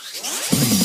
Mmh.